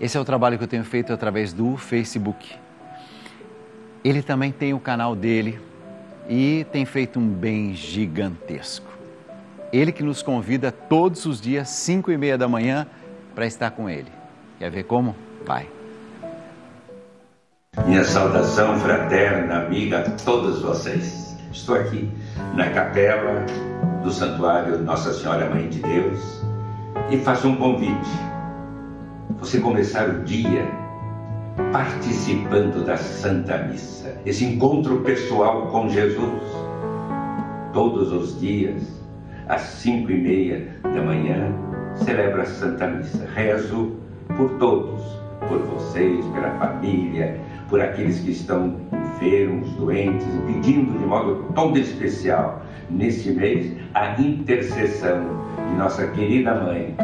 Esse é o trabalho que eu tenho feito através do Facebook. Ele também tem o canal dele e tem feito um bem gigantesco. Ele que nos convida todos os dias, 5 e meia da manhã, para estar com ele. Quer ver como? Vai. Minha saudação fraterna, amiga a todos vocês. Estou aqui na capela do Santuário Nossa Senhora Mãe de Deus e faço um convite. Você começar o dia participando da Santa Missa, esse encontro pessoal com Jesus, todos os dias, às cinco e meia da manhã, celebro a Santa Missa. Rezo por todos, por vocês, pela família, por aqueles que estão enfermos, doentes, pedindo de modo todo especial, nesse mês, a intercessão de nossa querida mãe,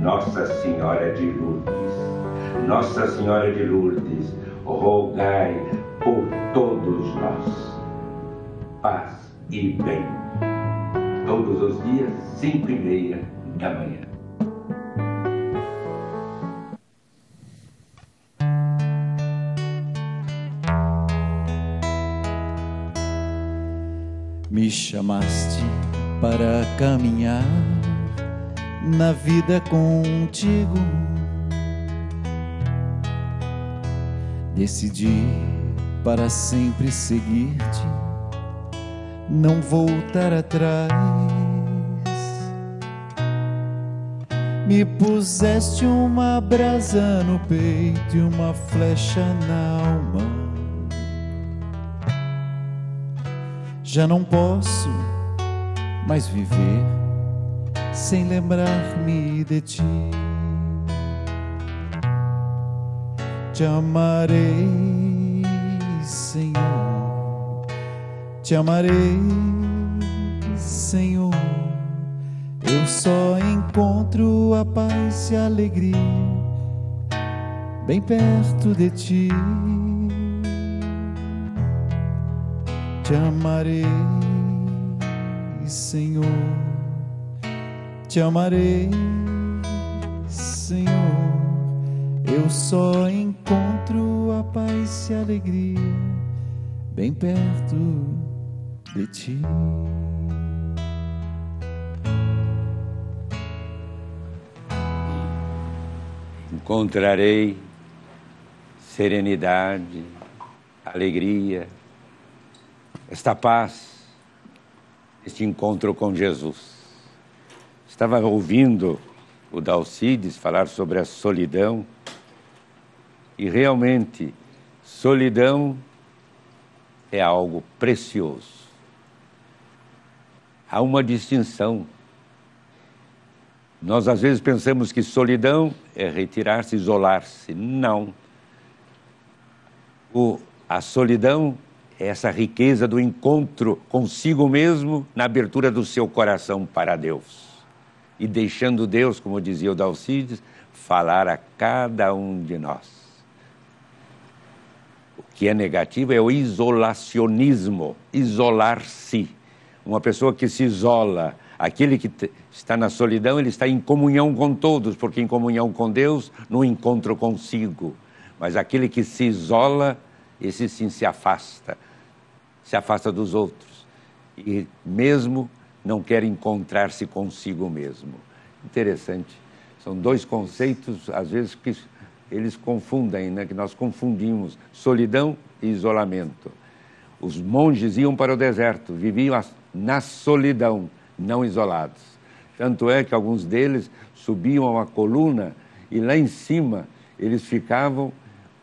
Nossa Senhora de Lourdes. Nossa Senhora de Lourdes, rogai por todos nós. Paz e bem. Todos os dias, cinco e meia da manhã. Me chamaste para caminhar na vida contigo. Decidi para sempre seguir-te, não voltar atrás. Me puseste uma brasa no peito e uma flecha na alma. Já não posso mais viver sem lembrar-me de ti. Te amarei, Senhor. Te amarei, Senhor. Eu só encontro a paz e a alegria bem perto de ti. Te amarei, Senhor. Te amarei, Senhor. Eu só encontro a paz e a alegria bem perto de ti. Encontrarei serenidade, alegria, esta paz, este encontro com Jesus. Estava ouvindo o Dalcides falar sobre a solidão e realmente solidão é algo precioso. Há uma distinção. Nós às vezes pensamos que solidão é retirar-se, isolar-se. Não. O, a solidão essa riqueza do encontro consigo mesmo na abertura do seu coração para Deus. E deixando Deus, como dizia o Dalcides, falar a cada um de nós. O que é negativo é o isolacionismo, isolar-se. Uma pessoa que se isola, aquele que está na solidão, ele está em comunhão com todos, porque em comunhão com Deus, no encontro consigo. Mas aquele que se isola, esse sim se afasta se afasta dos outros e mesmo não quer encontrar-se consigo mesmo. Interessante. São dois conceitos, às vezes, que eles confundem, né? que nós confundimos solidão e isolamento. Os monges iam para o deserto, viviam na solidão, não isolados. Tanto é que alguns deles subiam a uma coluna e lá em cima eles ficavam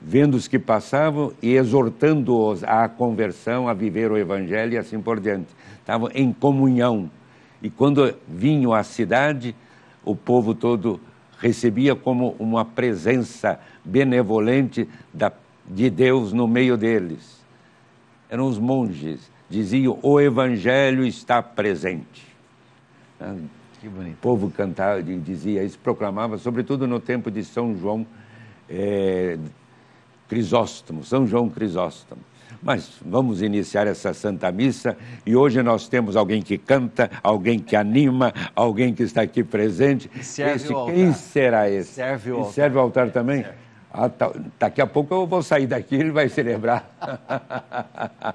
vendo os que passavam e exortando-os à conversão, a viver o Evangelho e assim por diante. Estavam em comunhão. E quando vinham à cidade, o povo todo recebia como uma presença benevolente da, de Deus no meio deles. Eram os monges, diziam: o Evangelho está presente. Ah, que bonito. O povo cantava, dizia isso, proclamava, sobretudo no tempo de São João. É, Crisóstomo, São João Crisóstomo. Mas vamos iniciar essa Santa Missa e hoje nós temos alguém que canta, alguém que anima, alguém que está aqui presente. serve esse, o quem altar. será esse? Serve o E altar. serve o altar também? Ah, tá- daqui a pouco eu vou sair daqui e ele vai celebrar.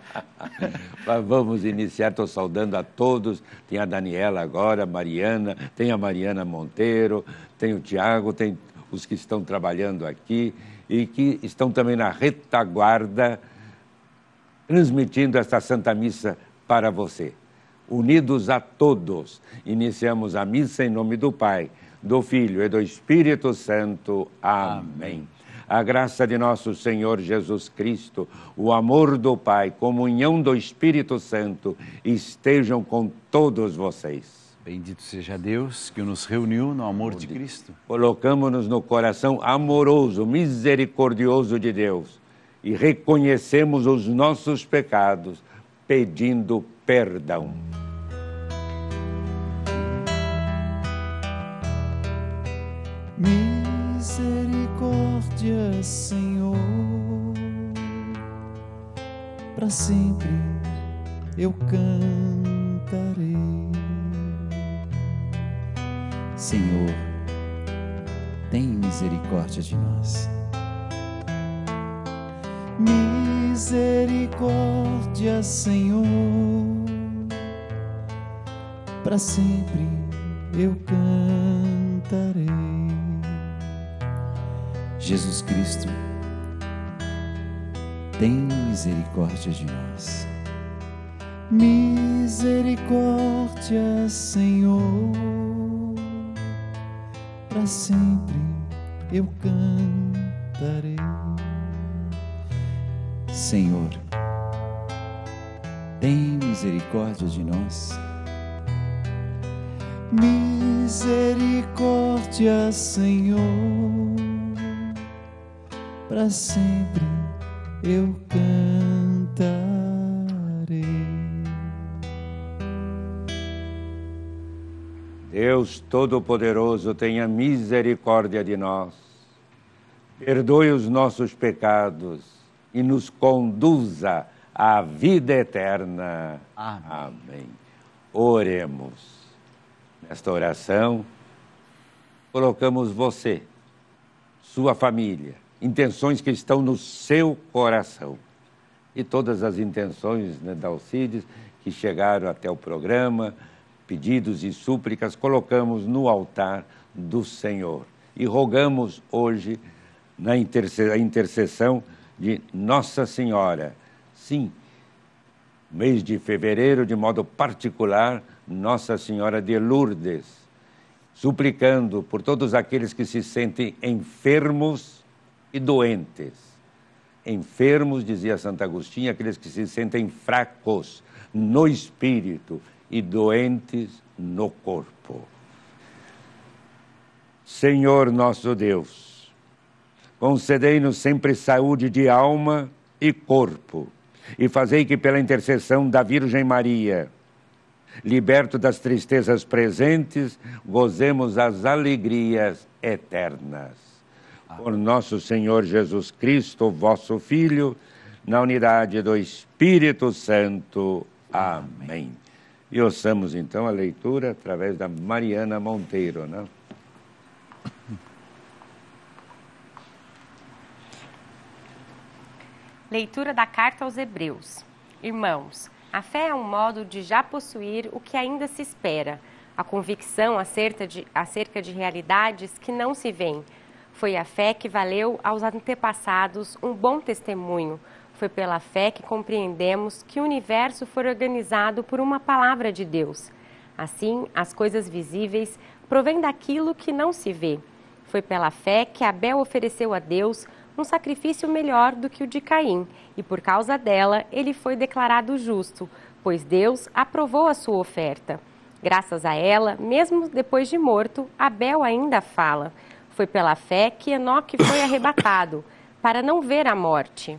Mas vamos iniciar, estou saudando a todos. Tem a Daniela agora, a Mariana, tem a Mariana Monteiro, tem o Tiago, tem os que estão trabalhando aqui e que estão também na retaguarda transmitindo esta Santa Missa para você. Unidos a todos, iniciamos a missa em nome do Pai, do Filho e do Espírito Santo. Amém. A graça de nosso Senhor Jesus Cristo, o amor do Pai, comunhão do Espírito Santo estejam com todos vocês. Bendito seja Deus que nos reuniu no amor de Cristo. Colocamos-nos no coração amoroso, misericordioso de Deus e reconhecemos os nossos pecados, pedindo perdão. Misericórdia, Senhor, para sempre eu cantarei. Senhor, tem misericórdia de nós. Misericórdia, Senhor, para sempre eu cantarei. Jesus Cristo, tem misericórdia de nós. Misericórdia, Senhor, para sempre eu cantarei. Senhor, tem misericórdia de nós. Misericórdia, Senhor, para sempre eu cantarei. Deus Todo-Poderoso, tenha misericórdia de nós, perdoe os nossos pecados e nos conduza à vida eterna. Amém. Amém. Oremos. Nesta oração, colocamos você, sua família, intenções que estão no seu coração. E todas as intenções né, da Alcides que chegaram até o programa, pedidos e súplicas, colocamos no altar do Senhor. E rogamos hoje na intercessão de Nossa Senhora. Sim, mês de fevereiro, de modo particular, Nossa Senhora de Lourdes, suplicando por todos aqueles que se sentem enfermos e doentes. Enfermos, dizia Santo Agostinho, aqueles que se sentem fracos no espírito e doentes no corpo. Senhor nosso Deus, concedei-nos sempre saúde de alma e corpo, e fazei que pela intercessão da Virgem Maria, liberto das tristezas presentes, gozemos as alegrias eternas. Por nosso Senhor Jesus Cristo, vosso Filho, na unidade do Espírito Santo. Amém. E ouçamos então a leitura através da Mariana Monteiro, né? Leitura da carta aos Hebreus. Irmãos, a fé é um modo de já possuir o que ainda se espera, a convicção acerca de, acerca de realidades que não se veem. Foi a fé que valeu aos antepassados um bom testemunho. Foi pela fé que compreendemos que o universo foi organizado por uma palavra de Deus. Assim, as coisas visíveis provêm daquilo que não se vê. Foi pela fé que Abel ofereceu a Deus um sacrifício melhor do que o de Caim, e por causa dela ele foi declarado justo, pois Deus aprovou a sua oferta. Graças a ela, mesmo depois de morto, Abel ainda fala. Foi pela fé que Enoque foi arrebatado, para não ver a morte.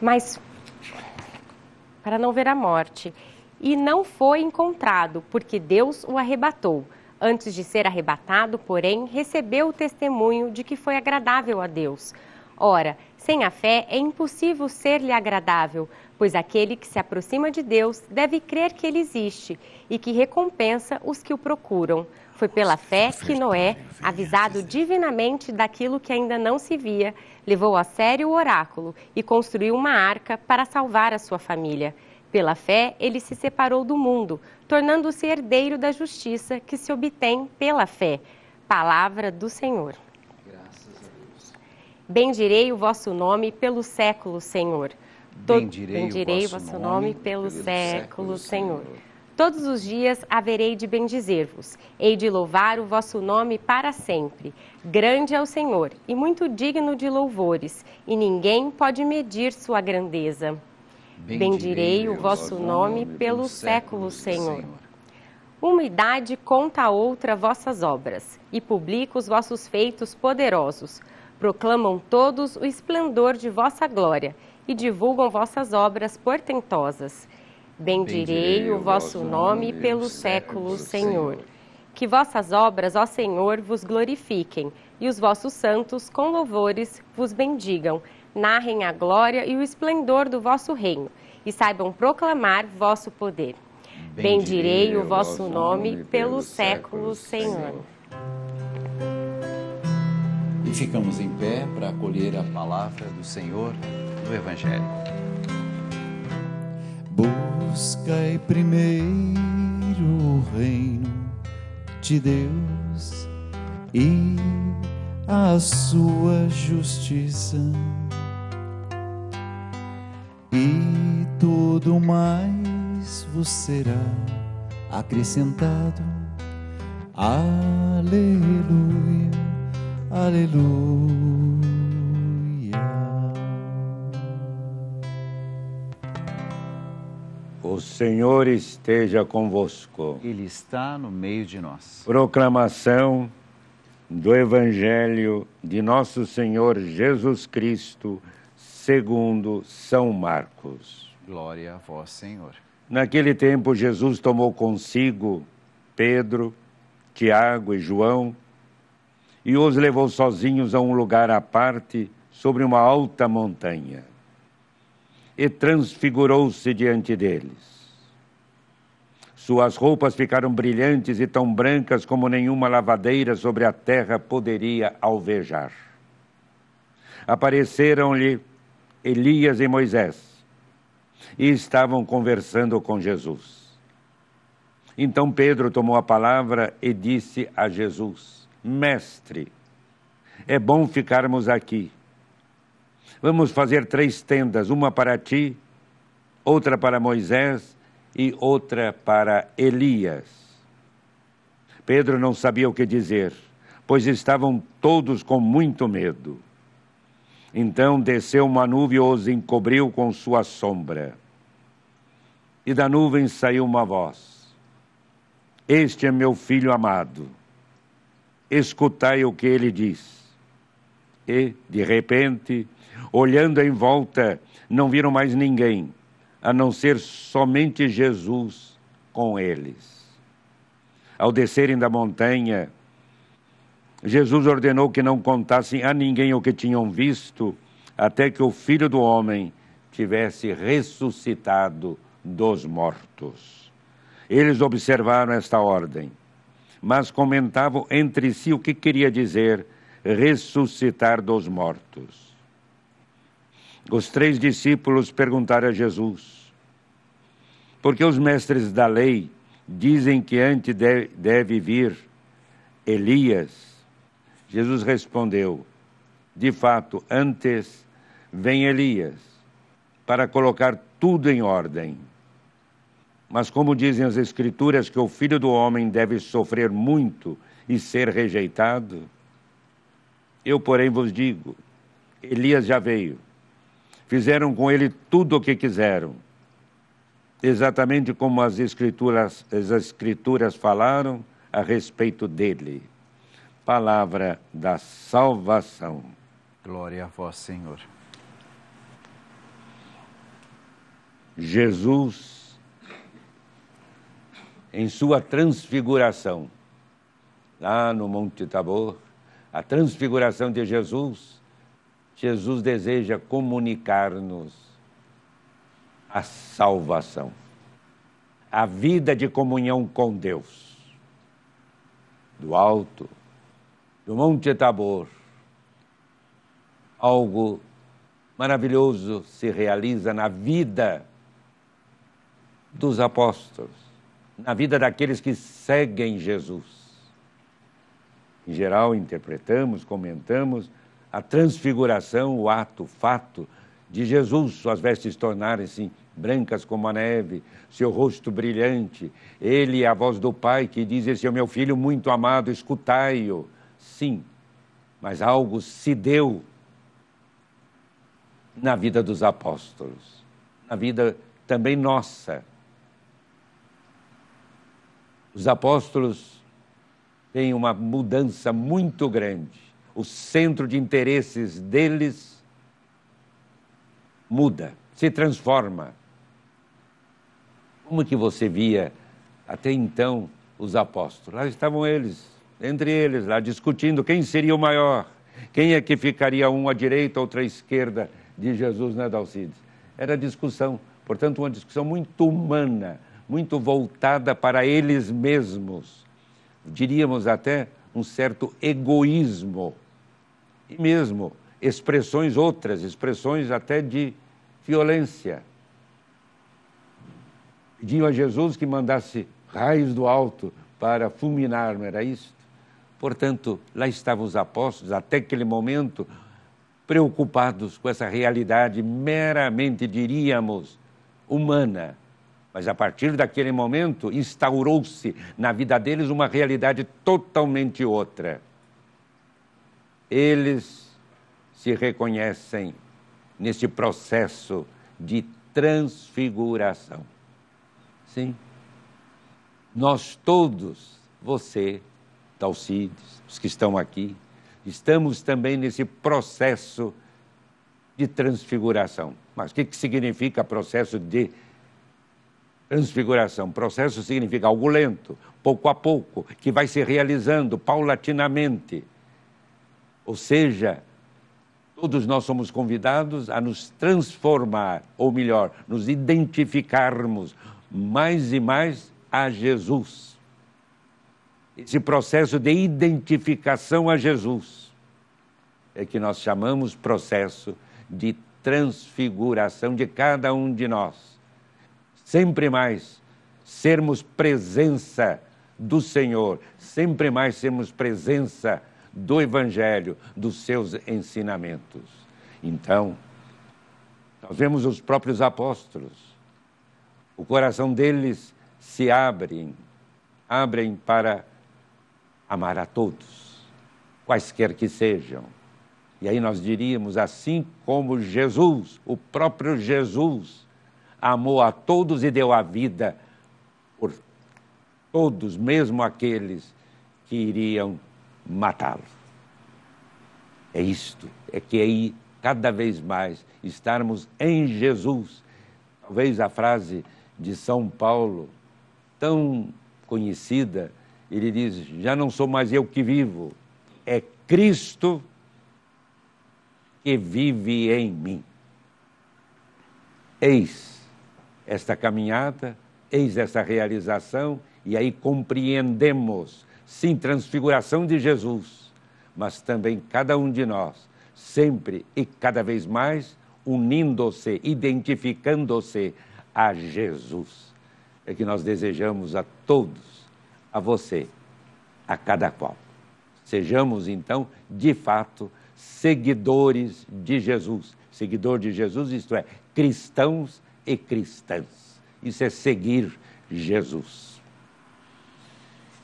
Mas para não ver a morte, e não foi encontrado, porque Deus o arrebatou. Antes de ser arrebatado, porém, recebeu o testemunho de que foi agradável a Deus. Ora, sem a fé é impossível ser-lhe agradável, pois aquele que se aproxima de Deus deve crer que ele existe e que recompensa os que o procuram. Foi pela fé que Noé, avisado divinamente daquilo que ainda não se via, levou a sério o oráculo e construiu uma arca para salvar a sua família. Pela fé, ele se separou do mundo, tornando-se herdeiro da justiça que se obtém pela fé. Palavra do Senhor. Bendirei o vosso nome pelo século, Senhor. Bendirei, Bendirei o vosso nome nome pelo pelo século, século, Senhor. Senhor. Todos os dias haverei de bendizer-vos, hei de louvar o vosso nome para sempre. Grande é o Senhor e muito digno de louvores, e ninguém pode medir sua grandeza. Bendirei o vosso nome pelo século, Senhor. Uma idade conta a outra vossas obras, e publica os vossos feitos poderosos. Proclamam todos o esplendor de vossa glória, e divulgam vossas obras portentosas. Bendirei o vosso nome pelo século, Senhor. Que vossas obras, ó Senhor, vos glorifiquem, e os vossos santos, com louvores, vos bendigam. Narrem a glória e o esplendor do vosso reino, e saibam proclamar vosso poder. Bendirei o vosso nome pelo século, Senhor. E ficamos em pé para acolher a palavra do Senhor do Evangelho. Buscai primeiro o reino de Deus e a sua justiça, e tudo mais vos será acrescentado. Aleluia, aleluia. O Senhor esteja convosco. Ele está no meio de nós. Proclamação do Evangelho de Nosso Senhor Jesus Cristo, segundo São Marcos. Glória a vós, Senhor. Naquele tempo, Jesus tomou consigo Pedro, Tiago e João e os levou sozinhos a um lugar à parte sobre uma alta montanha. E transfigurou-se diante deles. Suas roupas ficaram brilhantes e tão brancas como nenhuma lavadeira sobre a terra poderia alvejar. Apareceram-lhe Elias e Moisés e estavam conversando com Jesus. Então Pedro tomou a palavra e disse a Jesus: Mestre, é bom ficarmos aqui. Vamos fazer três tendas: uma para ti, outra para Moisés e outra para Elias. Pedro não sabia o que dizer, pois estavam todos com muito medo. Então desceu uma nuvem e os encobriu com sua sombra. E da nuvem saiu uma voz: Este é meu filho amado. Escutai o que ele diz. E, de repente, olhando em volta, não viram mais ninguém, a não ser somente Jesus com eles. Ao descerem da montanha, Jesus ordenou que não contassem a ninguém o que tinham visto, até que o filho do homem tivesse ressuscitado dos mortos. Eles observaram esta ordem, mas comentavam entre si o que queria dizer ressuscitar dos mortos. Os três discípulos perguntaram a Jesus: por que os mestres da lei dizem que antes de- deve vir Elias? Jesus respondeu: De fato, antes vem Elias para colocar tudo em ordem. Mas, como dizem as Escrituras, que o filho do homem deve sofrer muito e ser rejeitado, eu, porém, vos digo: Elias já veio. Fizeram com ele tudo o que quiseram, exatamente como as Escrituras, as escrituras falaram a respeito dele. Palavra da salvação. Glória a vós, Senhor. Jesus, em sua transfiguração, lá no Monte Tabor, a transfiguração de Jesus Jesus deseja comunicar-nos a salvação, a vida de comunhão com Deus. Do alto, do Monte Tabor, algo maravilhoso se realiza na vida dos apóstolos, na vida daqueles que seguem Jesus. Em geral, interpretamos, comentamos a transfiguração, o ato, o fato de Jesus, suas vestes tornarem-se brancas como a neve, seu rosto brilhante, ele e a voz do Pai que diz: Esse é o meu filho muito amado, escutai-o. Sim, mas algo se deu na vida dos apóstolos, na vida também nossa. Os apóstolos têm uma mudança muito grande. O centro de interesses deles muda, se transforma. Como que você via até então os apóstolos? Lá estavam eles, entre eles, lá discutindo quem seria o maior, quem é que ficaria um à direita, outro à esquerda de Jesus, né, Dalcides? Era discussão, portanto, uma discussão muito humana, muito voltada para eles mesmos. Diríamos até um certo egoísmo. E mesmo expressões outras, expressões até de violência. Pediam a Jesus que mandasse raios do alto para fulminar, não era isso? Portanto, lá estavam os apóstolos, até aquele momento, preocupados com essa realidade meramente, diríamos, humana. Mas a partir daquele momento, instaurou-se na vida deles uma realidade totalmente outra. Eles se reconhecem nesse processo de transfiguração. Sim. Nós todos, você, Talcides, os que estão aqui, estamos também nesse processo de transfiguração. Mas o que, que significa processo de transfiguração? Processo significa algo lento, pouco a pouco, que vai se realizando paulatinamente. Ou seja, todos nós somos convidados a nos transformar, ou melhor, nos identificarmos mais e mais a Jesus esse processo de identificação a Jesus é que nós chamamos processo de transfiguração de cada um de nós. Sempre mais sermos presença do Senhor, sempre mais sermos presença do Evangelho, dos seus ensinamentos. Então, nós vemos os próprios apóstolos, o coração deles se abre, abrem para amar a todos, quaisquer que sejam. E aí nós diríamos assim como Jesus, o próprio Jesus, amou a todos e deu a vida por todos, mesmo aqueles que iriam matá-lo. É isto, é que aí cada vez mais estarmos em Jesus. Talvez a frase de São Paulo, tão conhecida, ele diz: Já não sou mais eu que vivo, é Cristo que vive em mim. Eis esta caminhada, eis essa realização, e aí compreendemos, sim, transfiguração de Jesus, mas também cada um de nós, sempre e cada vez mais, unindo-se, identificando-se a Jesus. É que nós desejamos a todos a você, a cada qual. Sejamos então, de fato, seguidores de Jesus. Seguidor de Jesus, isto é, cristãos e cristãs. Isso é seguir Jesus.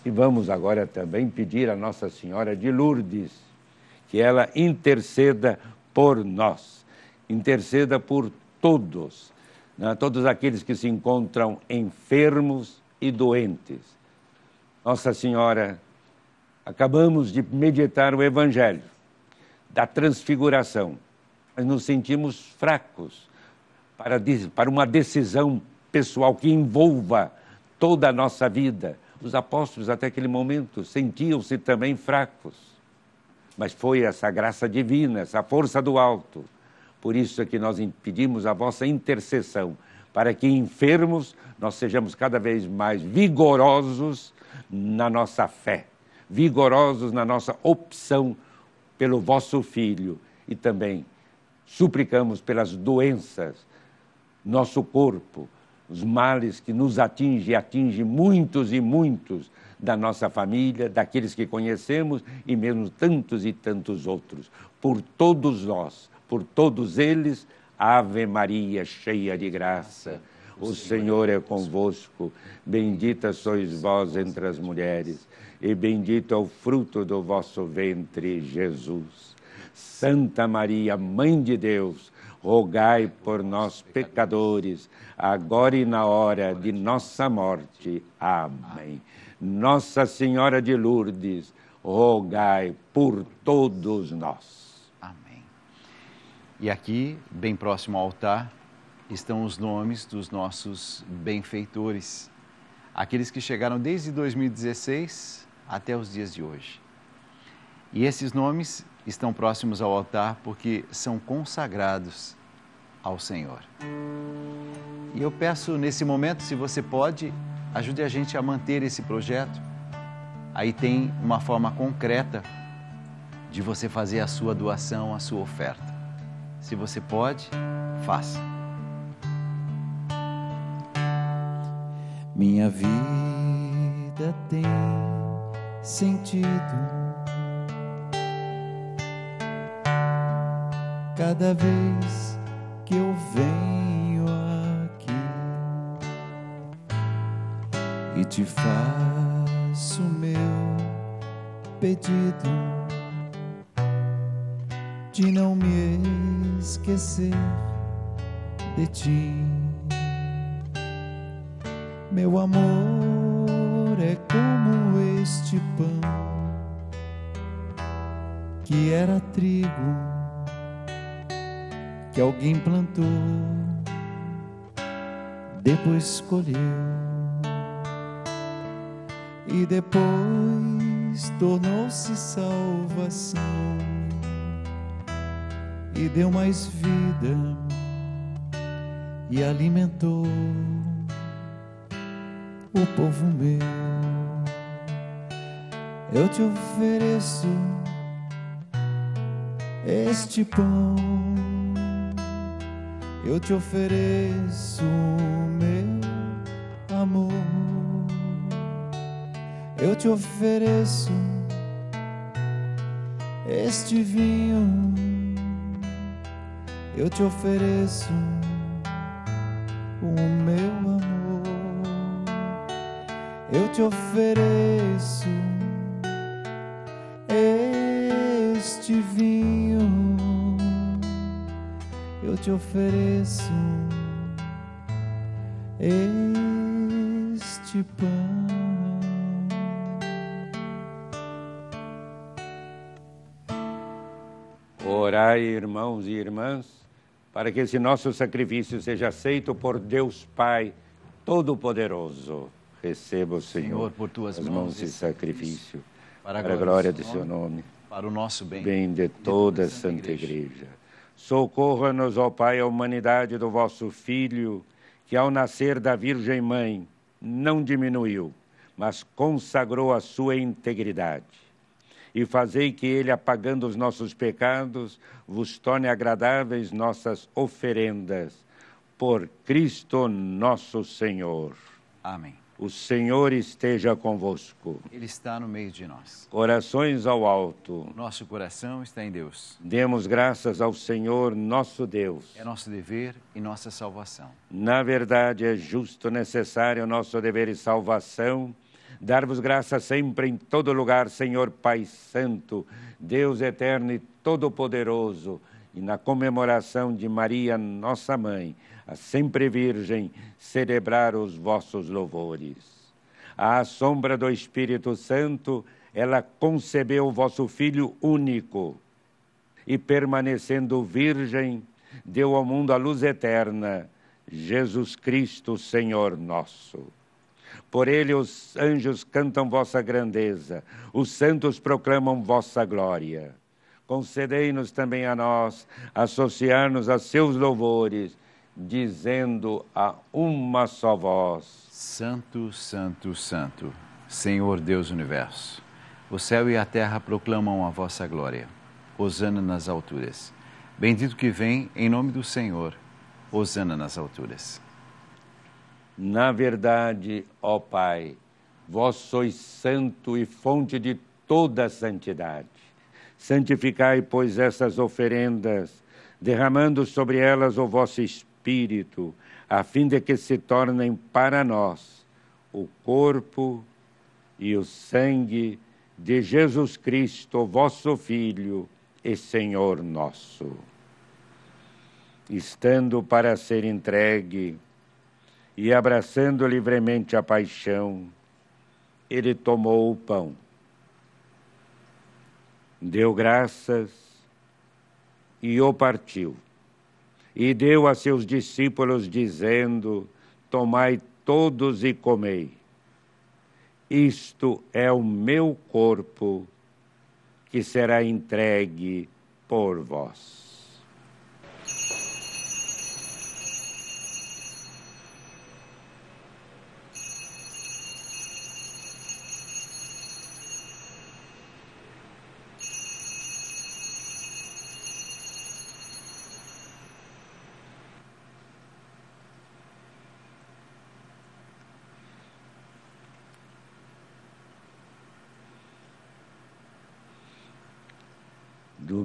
E vamos agora também pedir a Nossa Senhora de Lourdes que ela interceda por nós, interceda por todos, né? todos aqueles que se encontram enfermos e doentes nossa Senhora, acabamos de meditar o Evangelho da Transfiguração, mas nos sentimos fracos para, para uma decisão pessoal que envolva toda a nossa vida. Os apóstolos, até aquele momento, sentiam-se também fracos. mas foi essa graça divina, essa força do alto. Por isso é que nós pedimos a vossa intercessão, para que enfermos nós sejamos cada vez mais vigorosos na nossa fé, vigorosos na nossa opção pelo vosso Filho e também suplicamos pelas doenças, nosso corpo, os males que nos atingem e atingem muitos e muitos da nossa família, daqueles que conhecemos e mesmo tantos e tantos outros. Por todos nós, por todos eles, Ave Maria, cheia de graça. O Senhor é convosco, bendita sois vós entre as mulheres, e bendito é o fruto do vosso ventre, Jesus. Santa Maria, Mãe de Deus, rogai por nós, pecadores, agora e na hora de nossa morte. Amém. Nossa Senhora de Lourdes, rogai por todos nós. Amém. E aqui, bem próximo ao altar, estão os nomes dos nossos benfeitores, aqueles que chegaram desde 2016 até os dias de hoje. E esses nomes estão próximos ao altar porque são consagrados ao Senhor. E eu peço nesse momento, se você pode, ajude a gente a manter esse projeto. Aí tem uma forma concreta de você fazer a sua doação, a sua oferta. Se você pode, faça. Minha vida tem sentido. Cada vez que eu venho aqui e te faço meu pedido de não me esquecer de ti. Meu amor é como este pão que era trigo que alguém plantou, depois colheu e depois tornou-se salvação e deu mais vida e alimentou o povo meu. Eu te ofereço este pão, eu te ofereço meu amor, eu te ofereço este vinho, eu te ofereço te ofereço este vinho, eu te ofereço este pão. Orai, irmãos e irmãs, para que esse nosso sacrifício seja aceito por Deus Pai Todo-Poderoso. Receba o Senhor, Senhor, por tuas as mãos esse sacrifício, para a para a glória de seu nome, para o nosso bem. bem de toda a Santa Igreja. Socorra-nos, ó Pai, a humanidade do vosso Filho, que ao nascer da Virgem Mãe não diminuiu, mas consagrou a sua integridade. E fazei que ele, apagando os nossos pecados, vos torne agradáveis nossas oferendas. Por Cristo nosso Senhor. Amém. O Senhor esteja convosco. Ele está no meio de nós. Corações ao alto. Nosso coração está em Deus. Demos graças ao Senhor nosso Deus. É nosso dever e nossa salvação. Na verdade, é justo, necessário nosso dever e salvação dar-vos graças sempre em todo lugar, Senhor Pai Santo, Deus eterno e todo-poderoso, e na comemoração de Maria, nossa mãe, a sempre Virgem, celebrar os vossos louvores. À sombra do Espírito Santo, ela concebeu o vosso Filho único e, permanecendo virgem, deu ao mundo a luz eterna, Jesus Cristo, Senhor nosso. Por ele os anjos cantam vossa grandeza, os santos proclamam vossa glória. concedei-nos também a nós associar-nos a seus louvores, dizendo a uma só voz: Santo, Santo, Santo, Senhor Deus Universo. O céu e a terra proclamam a vossa glória. Hosana nas alturas. Bendito que vem em nome do Senhor. Hosana nas alturas. Na verdade, ó Pai, vós sois santo e fonte de toda santidade. Santificai, pois, essas oferendas, derramando sobre elas o vosso Espírito, a fim de que se tornem para nós o corpo e o sangue de Jesus Cristo, vosso Filho e Senhor nosso. Estando para ser entregue e abraçando livremente a paixão, ele tomou o pão deu graças e o partiu. E deu a seus discípulos, dizendo: Tomai todos e comei. Isto é o meu corpo que será entregue por vós. Do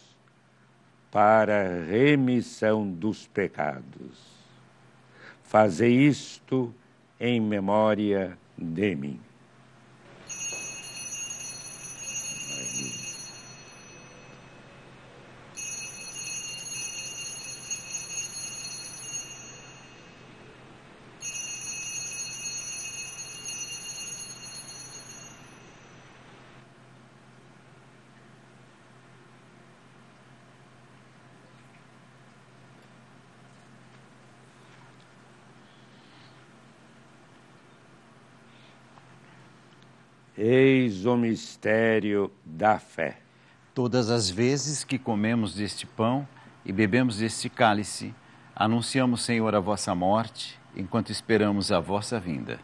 para remissão dos pecados. Fazei isto em memória de mim. Eis o mistério da fé. Todas as vezes que comemos deste pão e bebemos deste cálice, anunciamos, Senhor, a vossa morte, enquanto esperamos a vossa vinda.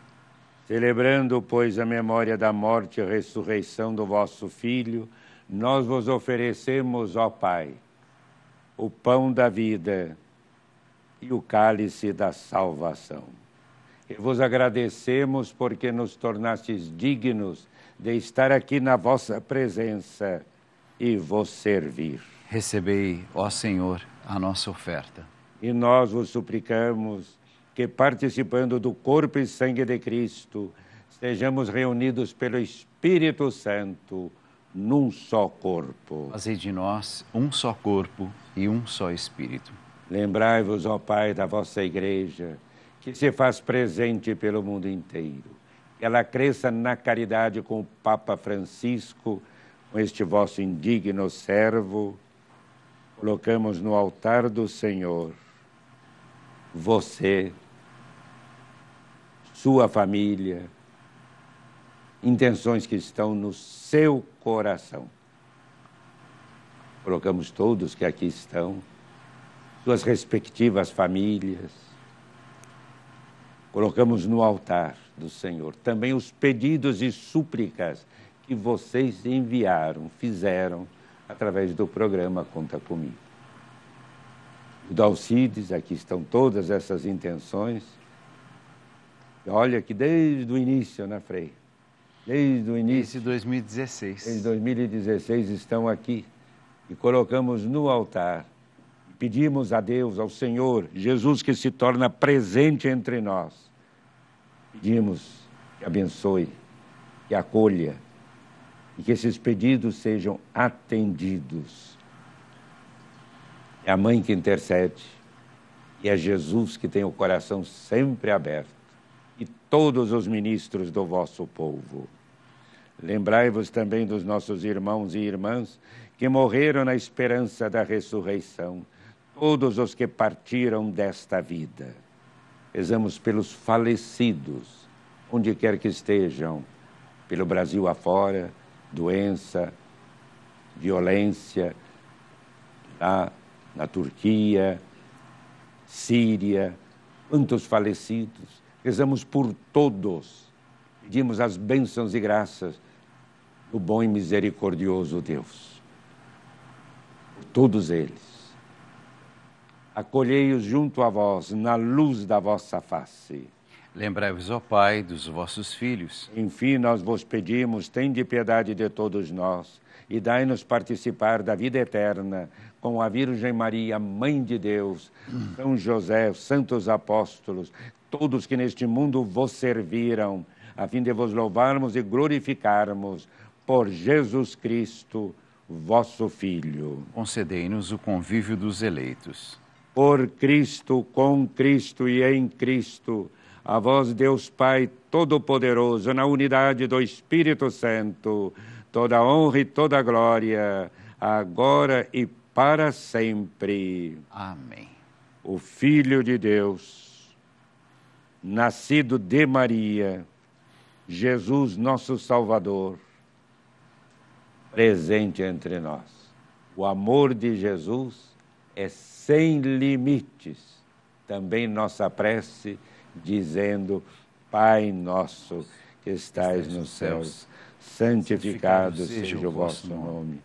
Celebrando, pois, a memória da morte e ressurreição do vosso Filho, nós vos oferecemos, ó Pai, o pão da vida e o cálice da salvação. E vos agradecemos porque nos tornastes dignos de estar aqui na vossa presença e vos servir. Recebei, ó Senhor, a nossa oferta. E nós vos suplicamos que, participando do corpo e sangue de Cristo, estejamos reunidos pelo Espírito Santo num só corpo. Fazei de nós um só corpo e um só Espírito. Lembrai-vos, ó Pai, da vossa Igreja que se faz presente pelo mundo inteiro. Ela cresça na caridade com o Papa Francisco, com este vosso indigno servo. Colocamos no altar do Senhor você, sua família, intenções que estão no seu coração. Colocamos todos que aqui estão, suas respectivas famílias, colocamos no altar do Senhor também os pedidos e súplicas que vocês enviaram, fizeram através do programa Conta Comigo. O Dalcides, aqui estão todas essas intenções. E olha que desde o início, né, Frei? Desde o início. Desde 2016. Desde 2016 estão aqui e colocamos no altar pedimos a Deus, ao Senhor, Jesus que se torna presente entre nós. Pedimos que abençoe, que acolha e que esses pedidos sejam atendidos. É a mãe que intercede. E é Jesus que tem o coração sempre aberto. E todos os ministros do vosso povo. Lembrai-vos também dos nossos irmãos e irmãs que morreram na esperança da ressurreição, todos os que partiram desta vida. Rezamos pelos falecidos, onde quer que estejam, pelo Brasil afora, doença, violência, lá na Turquia, Síria, quantos falecidos. Rezamos por todos, pedimos as bênçãos e graças do bom e misericordioso Deus. Por todos eles. Acolhei-os junto a vós, na luz da vossa face. Lembrai-vos, ó Pai, dos vossos filhos. Enfim, nós vos pedimos, tende piedade de todos nós e dai-nos participar da vida eterna com a Virgem Maria, Mãe de Deus, São José, os santos apóstolos, todos que neste mundo vos serviram, a fim de vos louvarmos e glorificarmos por Jesus Cristo, vosso Filho. Concedei-nos o convívio dos eleitos. Por Cristo, com Cristo e em Cristo, a vós, Deus Pai Todo-Poderoso, na unidade do Espírito Santo, toda honra e toda glória, agora e para sempre. Amém. O Filho de Deus, nascido de Maria, Jesus, nosso Salvador, presente entre nós. O amor de Jesus é sem limites. Também nossa prece dizendo: Pai nosso que estais nos céus, santificado seja o vosso nome.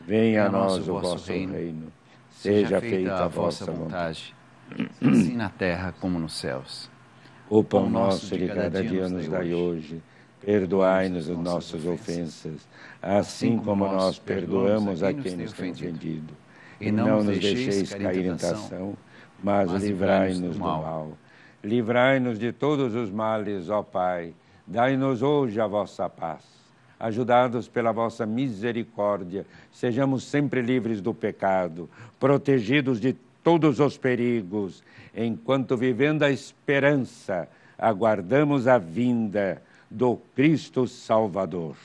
Venha a nós o vosso reino. Seja feita a vossa vontade, assim na terra como nos céus. O pão nosso de cada dia nos dai hoje. Perdoai-nos as nossas ofensas, assim como nós perdoamos a quem nos tem ofendido. E não nos deixeis cair em tentação, mas livrai-nos do mal. Livrai-nos de todos os males, ó Pai. Dai-nos hoje a vossa paz. Ajudados pela vossa misericórdia, sejamos sempre livres do pecado, protegidos de todos os perigos, enquanto vivendo a esperança, aguardamos a vinda do Cristo Salvador.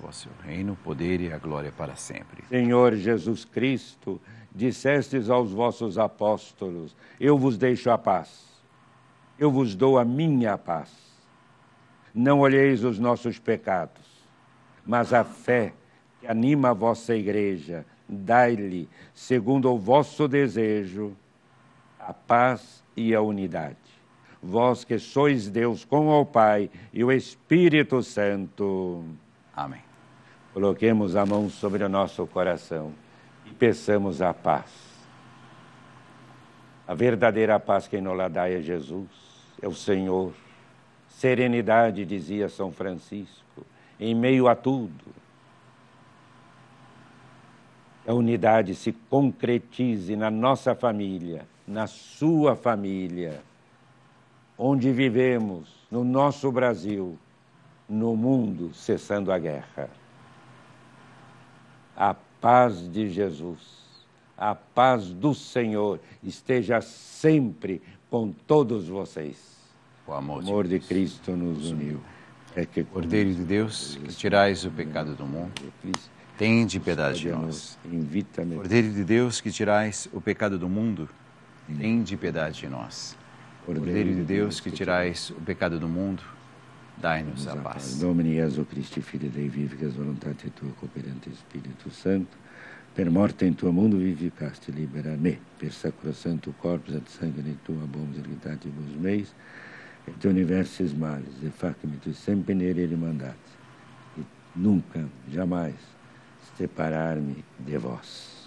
Vosso reino, o poder e a glória para sempre. Senhor Jesus Cristo, dissestes aos vossos apóstolos: Eu vos deixo a paz, eu vos dou a minha paz. Não olheis os nossos pecados, mas a fé que anima a vossa igreja, dai-lhe, segundo o vosso desejo, a paz e a unidade. Vós que sois Deus com o Pai e o Espírito Santo. Amém. Coloquemos a mão sobre o nosso coração e peçamos a paz. A verdadeira paz que nos dá é Jesus, é o Senhor. Serenidade, dizia São Francisco, em meio a tudo. A unidade se concretize na nossa família, na sua família, onde vivemos, no nosso Brasil, no mundo, cessando a guerra a paz de Jesus, a paz do Senhor esteja sempre com todos vocês. O amor, o amor de, Cristo nos uniu. É que Cordeiro de Deus, que tirais o pecado do mundo, tende piedade de nós. Cordeiro de Deus, que tirais o pecado do mundo, tende piedade de nós. Cordeiro de Deus, que tirais o pecado do mundo, dai-nos a paz. Domini Jesu Christi, Filho Dei vivigas voluntate tua, cooperante Espírito Santo, per morte in tuo mundo vivificaste, libera me, per sacrosanto corpus et sanguine tua, bom vos meis, et universos males, e fac-me tu sempre nele rimandates, e nunca, jamais, separar-me de vós.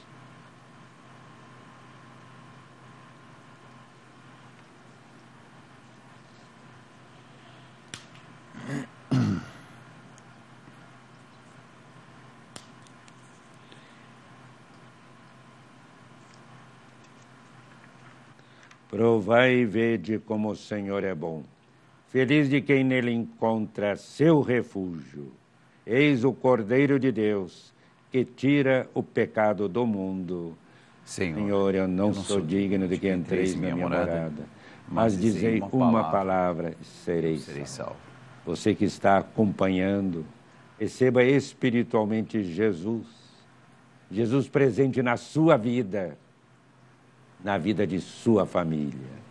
Provai e vede como o Senhor é bom. Feliz de quem nele encontra seu refúgio. Eis o Cordeiro de Deus que tira o pecado do mundo. Senhor, Senhor, eu não, eu não sou, sou digno de que entreis na minha morada, mas mas dizei uma, uma palavra, e serei serei salvo. salvo. Você que está acompanhando, receba espiritualmente Jesus. Jesus presente na sua vida, na vida de sua família.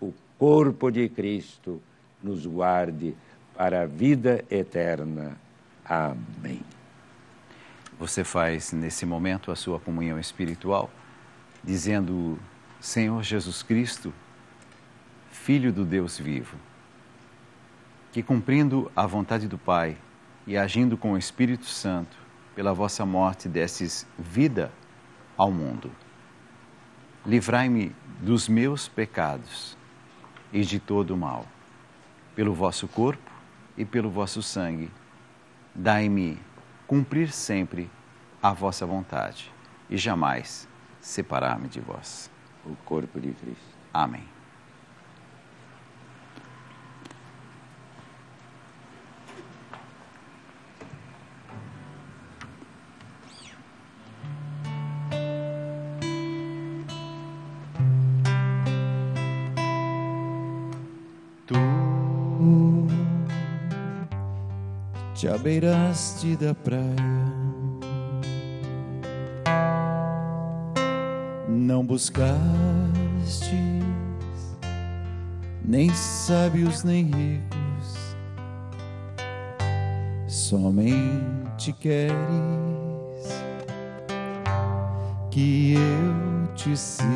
O corpo de Cristo nos guarde para a vida eterna. Amém. Você faz nesse momento a sua comunhão espiritual, dizendo: Senhor Jesus Cristo, Filho do Deus vivo, que cumprindo a vontade do Pai e agindo com o Espírito Santo, pela vossa morte desses vida ao mundo. Livrai-me dos meus pecados e de todo o mal, pelo vosso corpo e pelo vosso sangue. Dai-me cumprir sempre a vossa vontade e jamais separar-me de vós. O corpo de Cristo. Amém. Te abeiraste da praia, não buscastes nem sábios nem ricos, somente queres que eu te siga.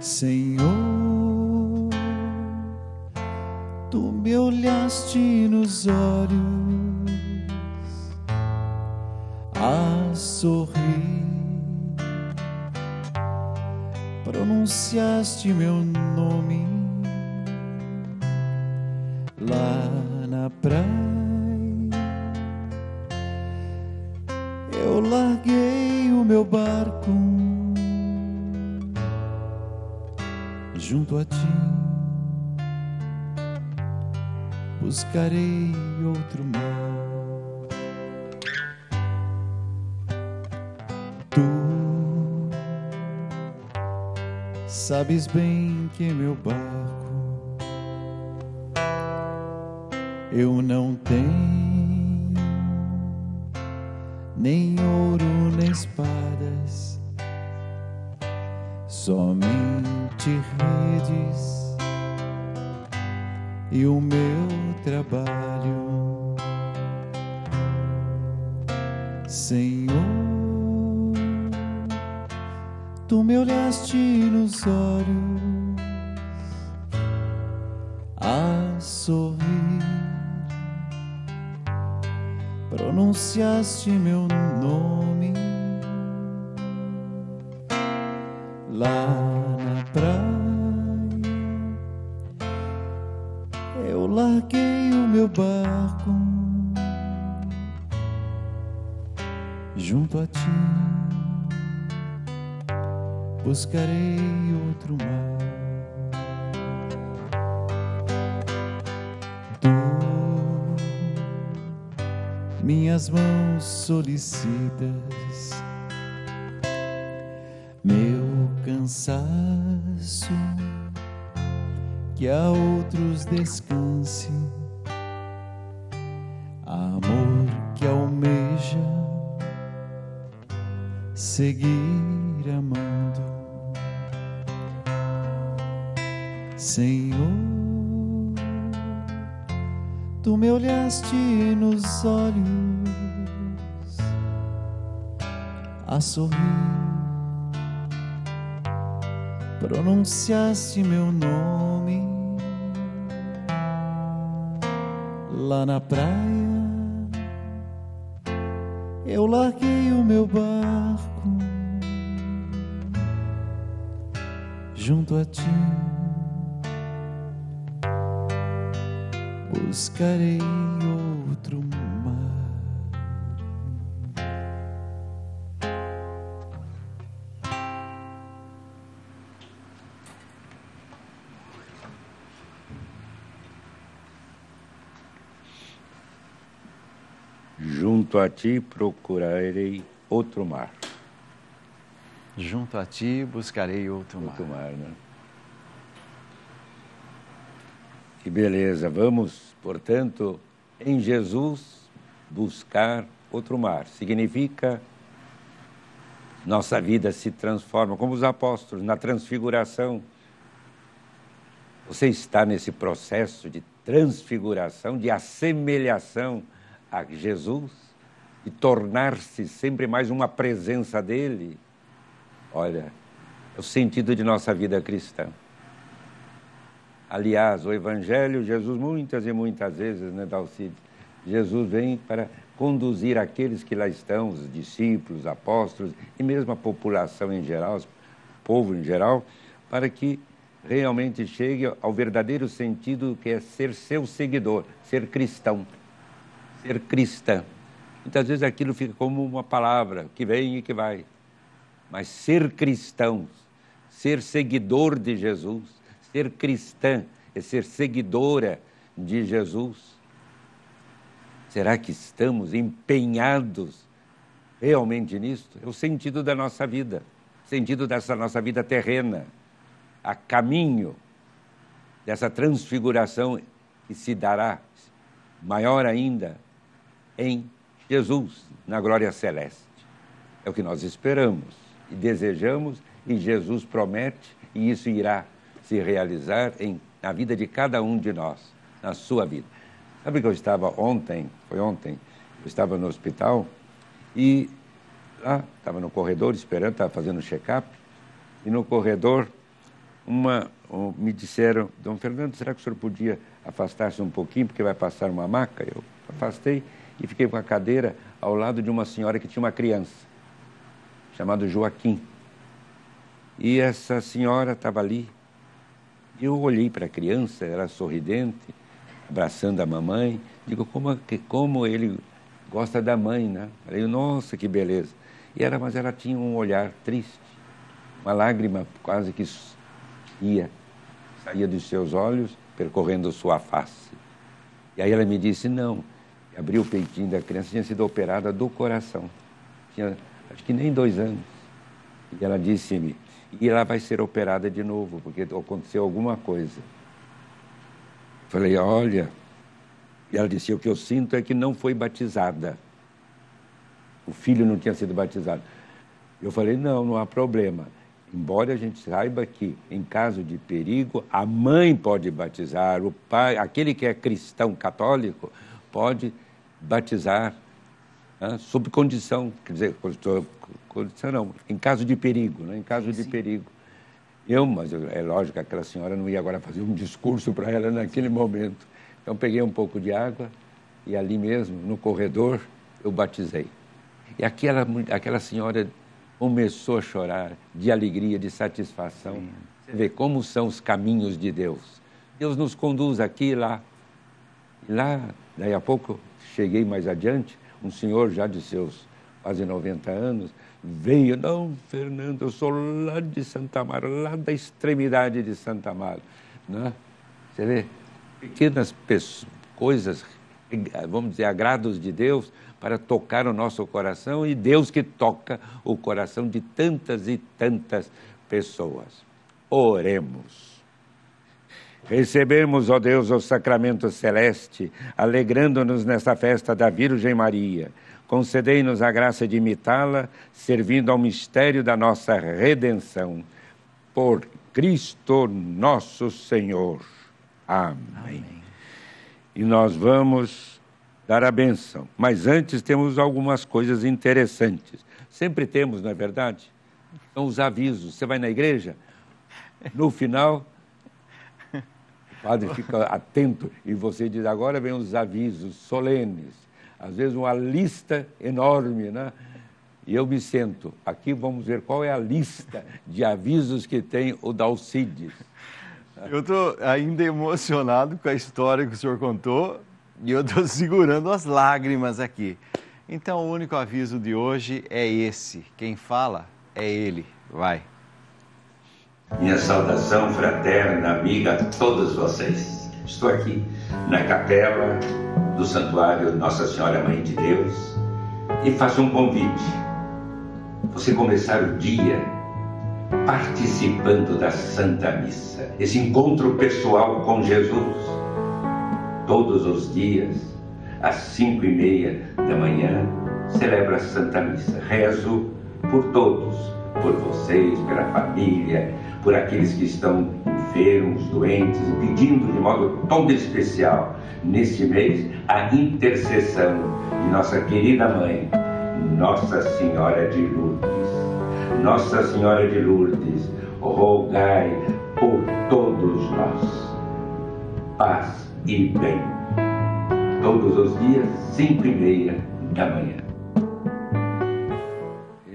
Senhor, pronunciaste meu nome lá na praia. Eu larguei o meu barco junto a ti. Buscarei sabes bem que meu barco eu não tenho nem ouro nem espadas somente redes e o meu trabalho, Senhor. Tu me olhaste nos olhos a sorrir, pronunciaste meu nome solicitas meu cansaço, que a outros descanse, amor que almeja seguir sorrir pronunciaste meu nome lá na praia. Eu larguei o meu barco junto a ti. Buscarei outro mar. Junto a ti procurarei outro mar. Junto a ti buscarei outro, Outro mar. mar, né? Que beleza. Vamos, portanto, em Jesus buscar outro mar. Significa nossa vida se transforma, como os apóstolos, na transfiguração. Você está nesse processo de transfiguração, de assemelhação a Jesus, e tornar-se sempre mais uma presença dele. Olha, é o sentido de nossa vida cristã. Aliás, o Evangelho, Jesus muitas e muitas vezes, né, Dalcide? Jesus vem para conduzir aqueles que lá estão, os discípulos, apóstolos e mesmo a população em geral, o povo em geral, para que realmente chegue ao verdadeiro sentido que é ser seu seguidor, ser cristão, ser cristã. Muitas vezes aquilo fica como uma palavra que vem e que vai. Mas ser cristão, ser seguidor de Jesus, ser cristã é ser seguidora de Jesus. Será que estamos empenhados realmente nisso? É o sentido da nossa vida, sentido dessa nossa vida terrena, a caminho dessa transfiguração que se dará maior ainda em Jesus, na glória celeste. É o que nós esperamos e desejamos, e Jesus promete, e isso irá se realizar em, na vida de cada um de nós, na sua vida. Sabe que eu estava ontem, foi ontem, eu estava no hospital e lá, estava no corredor esperando, estava fazendo check-up, e no corredor uma, um, me disseram, Dom Fernando, será que o senhor podia afastar-se um pouquinho, porque vai passar uma maca? Eu afastei e fiquei com a cadeira ao lado de uma senhora que tinha uma criança, chamada Joaquim. E essa senhora estava ali. E eu olhei para a criança, era sorridente, abraçando a mamãe. Digo, como, como ele gosta da mãe, né? Falei, nossa, que beleza. E era, mas ela tinha um olhar triste, uma lágrima quase que ia, saía dos seus olhos, percorrendo sua face. E aí ela me disse, não, abriu o peitinho da criança, tinha sido operada do coração. Tinha, acho que nem dois anos. E ela disse-me, e ela vai ser operada de novo, porque aconteceu alguma coisa. Falei, olha. E ela disse, o que eu sinto é que não foi batizada. O filho não tinha sido batizado. Eu falei, não, não há problema. Embora a gente saiba que, em caso de perigo, a mãe pode batizar, o pai, aquele que é cristão católico, pode batizar né, sob condição, quer dizer, condição não, em caso de perigo, né, em caso de Sim. perigo. Eu, mas é lógico que aquela senhora não ia agora fazer um discurso para ela naquele momento. Então peguei um pouco de água e ali mesmo, no corredor, eu batizei. E aquela, aquela senhora começou a chorar de alegria, de satisfação. Sim. Você vê como são os caminhos de Deus. Deus nos conduz aqui e lá. Lá, daí a pouco, cheguei mais adiante, um senhor já de seus quase 90 anos, veio, não, Fernando, eu sou lá de Santa Amaro, lá da extremidade de Santa Amaro. Né? Você vê, pequenas coisas, vamos dizer, agrados de Deus, para tocar o nosso coração e Deus que toca o coração de tantas e tantas pessoas. Oremos. Recebemos, ó Deus, o sacramento celeste, alegrando-nos nesta festa da Virgem Maria. Concedei-nos a graça de imitá-la, servindo ao mistério da nossa redenção. Por Cristo nosso Senhor. Amém. Amém. E nós vamos dar a benção. Mas antes temos algumas coisas interessantes. Sempre temos, não é verdade? São os avisos. Você vai na igreja, no final, padre fica atento e você diz: agora vem os avisos solenes. Às vezes, uma lista enorme, né? E eu me sento. Aqui vamos ver qual é a lista de avisos que tem o Dalcides. Eu estou ainda emocionado com a história que o senhor contou e eu estou segurando as lágrimas aqui. Então, o único aviso de hoje é esse. Quem fala é ele. Vai. Minha saudação fraterna, amiga a todos vocês. Estou aqui na capela do Santuário Nossa Senhora Mãe de Deus e faço um convite. Você começar o dia participando da Santa Missa, esse encontro pessoal com Jesus. Todos os dias, às cinco e meia da manhã, celebra a Santa Missa. Rezo por todos, por vocês, pela família, por aqueles que estão enfermos, doentes, pedindo de modo tão especial neste mês a intercessão de nossa querida mãe, Nossa Senhora de Lourdes. Nossa Senhora de Lourdes, rogai por todos nós. Paz e bem. Todos os dias, cinco e meia da manhã.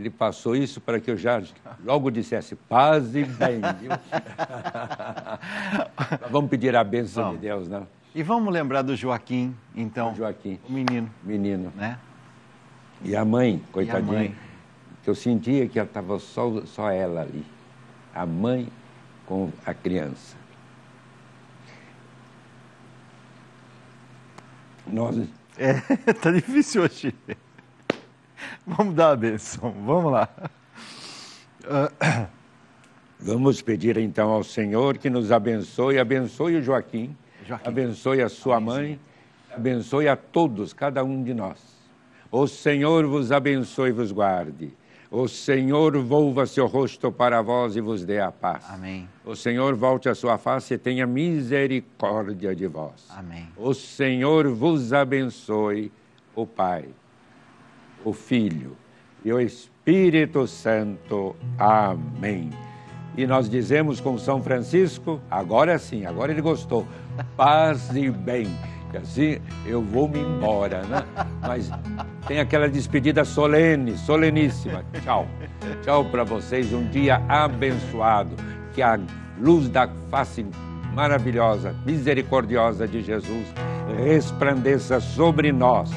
Ele passou isso para que eu já logo dissesse paz e bem. vamos pedir a bênção vamos. de Deus, não? E vamos lembrar do Joaquim, então. O Joaquim. O menino. Menino. Né? E a mãe, coitadinha. A mãe? Que eu sentia que estava só, só ela ali. A mãe com a criança. Nós. É, tá difícil hoje. Vamos dar a benção, vamos lá. Vamos pedir então ao Senhor que nos abençoe, abençoe o Joaquim, Joaquim. abençoe a sua Amém. mãe, abençoe a todos, cada um de nós. O Senhor vos abençoe e vos guarde. O Senhor volva seu rosto para vós e vos dê a paz. Amém. O Senhor volte a sua face e tenha misericórdia de vós. Amém. O Senhor vos abençoe, o Pai o Filho e o Espírito Santo. Amém. E nós dizemos com São Francisco, agora sim, agora ele gostou, paz e bem. Que assim eu vou me embora, né? Mas tem aquela despedida solene, soleníssima. Tchau. Tchau para vocês, um dia abençoado. Que a luz da face maravilhosa, misericordiosa de Jesus resplandeça sobre nós,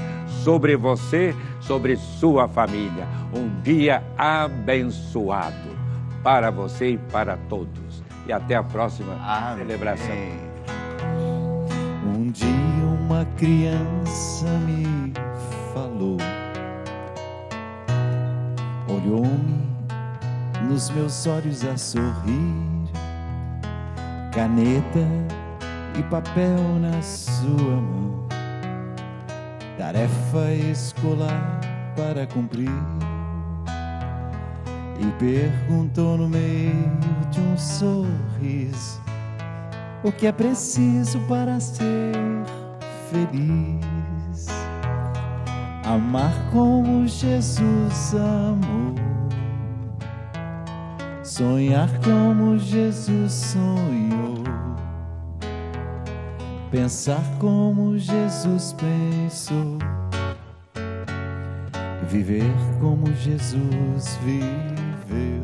sobre você sobre sua família. Um dia abençoado para você e para todos. E até a próxima Amém. celebração. Um dia uma criança me falou, olhou-me nos meus olhos a sorrir, caneta e papel na sua mão tarefa escolar para cumprir. E perguntou no meio de um sorriso: O que é preciso para ser feliz? Amar como Jesus amou, sonhar como Jesus sonhou pensar como Jesus pensou, viver como Jesus viveu,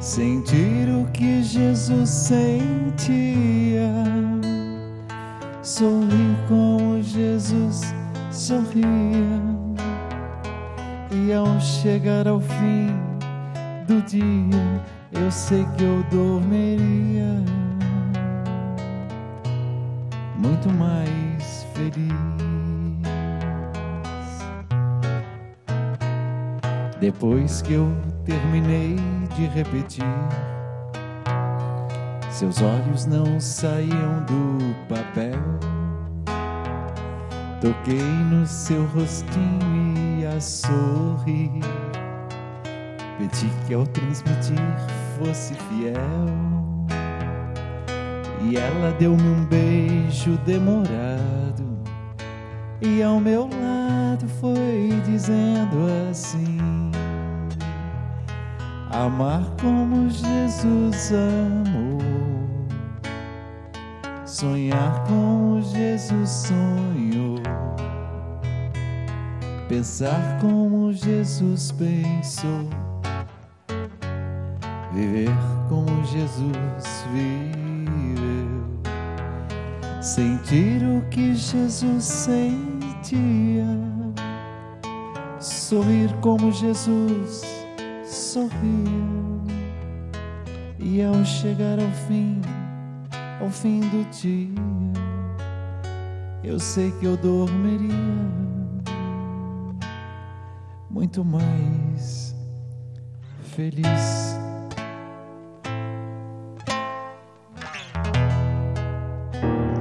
sentir o que Jesus sentia, sorrir como Jesus sorria, e ao chegar ao fim do dia, eu sei que eu dormiria muito mais feliz. Depois que eu terminei de repetir, seus olhos não saíam do papel. Toquei no seu rostinho e a sorrir. Pedi que ao transmitir fosse fiel. E ela deu-me um beijo demorado. E ao meu lado foi dizendo assim: Amar como Jesus amou, sonhar como Jesus sonhou, pensar como Jesus pensou, viver como Jesus viveu sentir o que Jesus sentia, sorrir como Jesus sorria, e ao chegar ao fim, ao fim do dia, eu sei que eu dormiria muito mais feliz.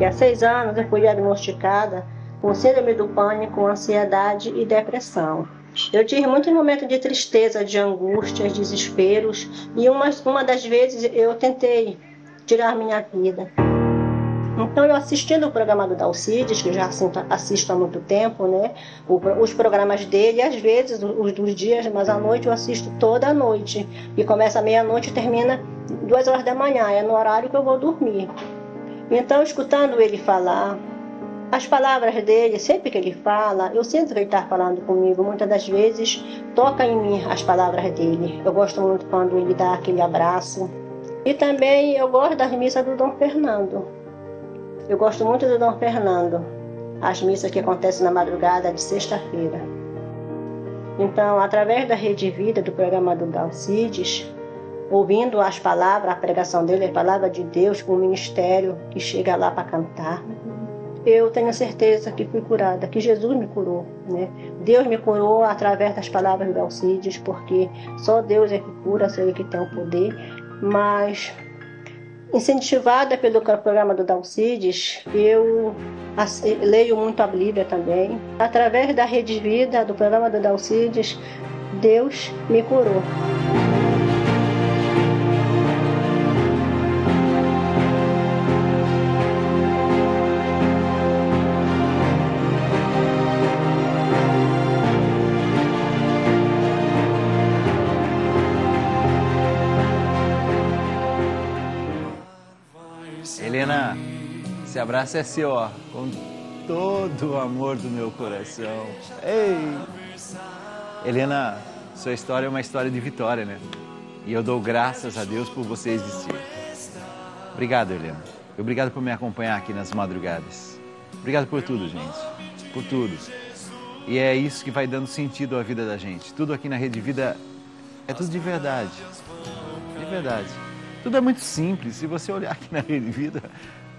Que há seis anos eu fui diagnosticada com síndrome do pânico, ansiedade e depressão. Eu tive muitos momentos de tristeza, de angústias, desesperos, e uma, uma das vezes eu tentei tirar minha vida. Então, eu assistindo o programa do Dalcides, que já assisto há muito tempo, né? os programas dele, às vezes, os dos dias, mas à noite eu assisto toda noite. E começa meia-noite e termina duas horas da manhã, é no horário que eu vou dormir. Então, escutando ele falar, as palavras dele, sempre que ele fala, eu sinto que ele está falando comigo. Muitas das vezes toca em mim as palavras dele. Eu gosto muito quando ele dá aquele abraço. E também eu gosto das missas do Dom Fernando. Eu gosto muito do Dom Fernando. As missas que acontecem na madrugada de sexta-feira. Então, através da Rede Vida, do programa do Dalcides, ouvindo as palavras, a pregação dele, a palavra de Deus, o ministério que chega lá para cantar eu tenho certeza que fui curada, que Jesus me curou. Né? Deus me curou através das palavras do Alcides, porque só Deus é que cura, só Ele que tem o poder. Mas, incentivada pelo programa do Dalcides, eu leio muito a Bíblia também. Através da Rede Vida, do programa do Dalcides, Deus me curou. Esse abraço é seu, ó, com todo o amor do meu coração. Ei! Helena, sua história é uma história de vitória, né? E eu dou graças a Deus por você existir. Obrigado, Helena. Obrigado por me acompanhar aqui nas madrugadas. Obrigado por tudo, gente. Por tudo. E é isso que vai dando sentido à vida da gente. Tudo aqui na Rede Vida é tudo de verdade. De verdade. Tudo é muito simples. Se você olhar aqui na Rede Vida,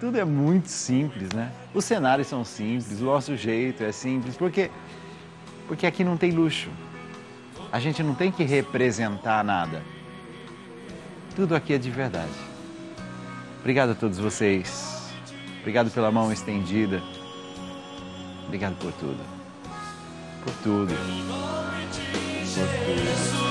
tudo é muito simples, né? Os cenários são simples, o nosso jeito é simples, porque, porque aqui não tem luxo. A gente não tem que representar nada. Tudo aqui é de verdade. Obrigado a todos vocês. Obrigado pela mão estendida. Obrigado por tudo. Por tudo. Por tudo.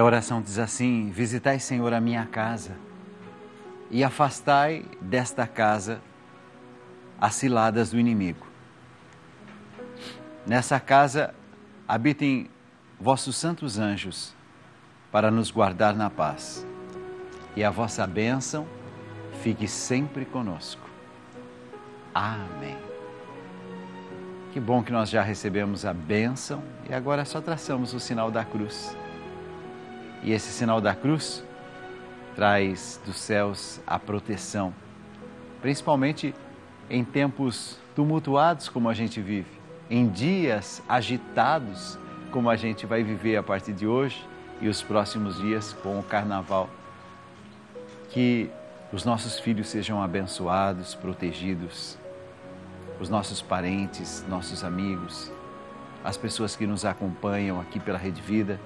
A oração diz assim: Visitai, Senhor, a minha casa e afastai desta casa as ciladas do inimigo. Nessa casa habitem vossos santos anjos para nos guardar na paz. E a vossa bênção fique sempre conosco. Amém. Que bom que nós já recebemos a bênção e agora só traçamos o sinal da cruz e esse sinal da cruz traz dos céus a proteção, principalmente em tempos tumultuados como a gente vive, em dias agitados como a gente vai viver a partir de hoje e os próximos dias com o carnaval. Que os nossos filhos sejam abençoados, protegidos, os nossos parentes, nossos amigos, as pessoas que nos acompanham aqui pela Rede Vida,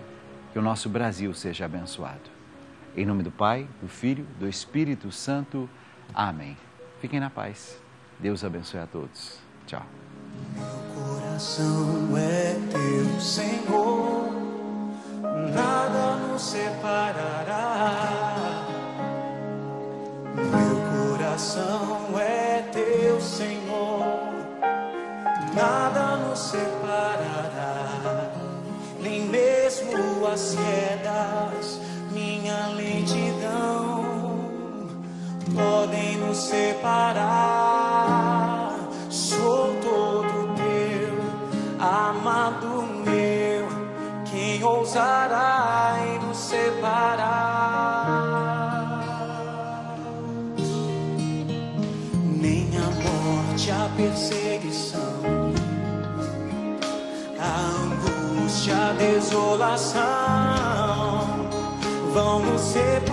que o nosso Brasil seja abençoado. Em nome do Pai, do Filho, do Espírito Santo. Amém. Fiquem na paz. Deus abençoe a todos. Tchau. Meu coração é teu, Senhor, você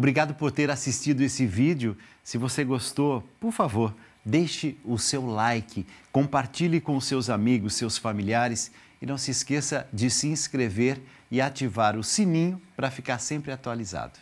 Obrigado por ter assistido esse vídeo. Se você gostou, por favor, deixe o seu like, compartilhe com seus amigos, seus familiares e não se esqueça de se inscrever e ativar o sininho para ficar sempre atualizado.